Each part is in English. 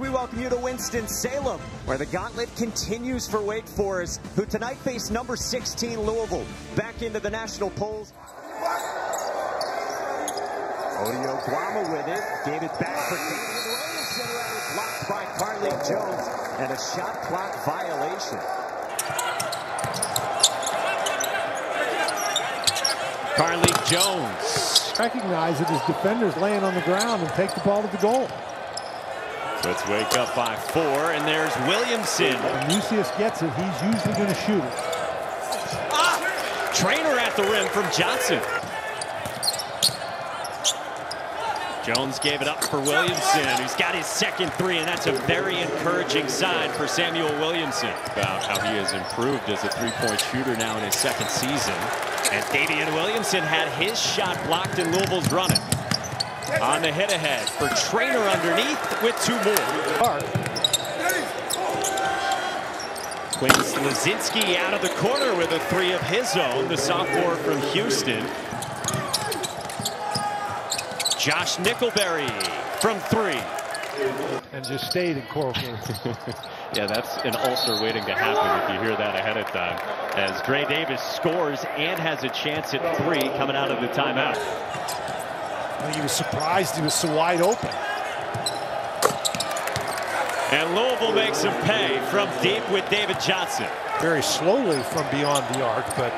We welcome you to Winston-Salem, where the gauntlet continues for Wake Forest, who tonight face number 16 Louisville, back into the national polls. Ody Oguama with it, gave it back for Daivien Williamson, who was blocked by Carlik Jones, and a shot clock violation. Carlik Jones. Recognize that his defender's laying on the ground and take the ball to the goal. So it's wake up by four, and there's Williamson. When Mucius gets it, he's usually going to shoot it. Ah! Traynor at the rim from Johnson. Jones gave it up for Williamson, who's got his second three, and that's a very encouraging sign for Samuell Williamson. About how he has improved as a three-point shooter now in his second season. And Daivien Williamson had his shot blocked in Louisville's running. On the hit ahead for Traynor underneath with two more. Quinn Slazinski out of the corner with a three of his own, the sophomore from Houston. Josh Nickelberry from three. And just stayed in Coral yeah, that's an ulcer waiting to happen if you hear that ahead of time. As Dre Davis scores and has a chance at three coming out of the timeout. He was surprised he was so wide open. And Louisville makes him pay from deep with David Johnson. Very slowly from beyond the arc, but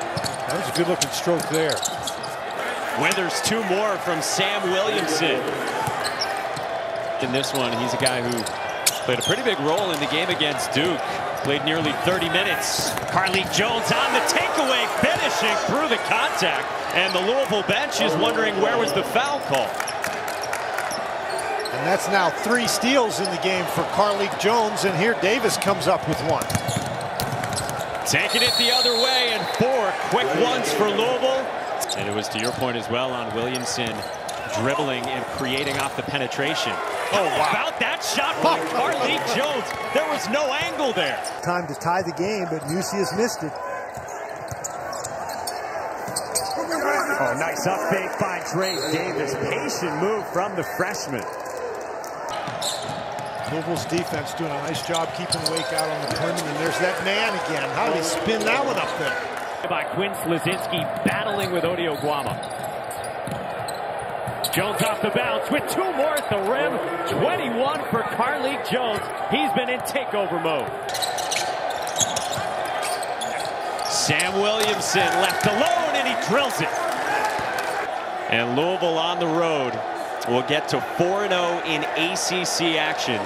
that was a good looking stroke there. Withers two more from Sam Williamson. In this one, he's a guy who played a pretty big role in the game against Duke. Played nearly 30 minutes. Carlik Jones on the takeaway, finishing through the contact. And the Louisville bench is wondering where was the foul call. And that's now three steals in the game for Carlik Jones. And here Davis comes up with one. Taking it the other way and four quick ones for Louisville. And it was to your point as well on Williamson dribbling and creating off the penetration. Oh, wow. about that shot Carlik Jones? There was no angle there. Time to tie the game, but Mucius missed it. Oh, nice up fake by Dre Davis. Patient move from the freshman. Louisville's defense doing a nice job keeping Wake out on the perimeter. And there's that man again. How did he spin that one up there? by Quinn Slazinski battling with Ody Oguama. Jones off the bounce with two more at the rim. 21 for Carlik Jones. He's been in takeover mode. Sam Williamson left alone and he drills it. And Louisville on the road will get to 4-0 in ACC action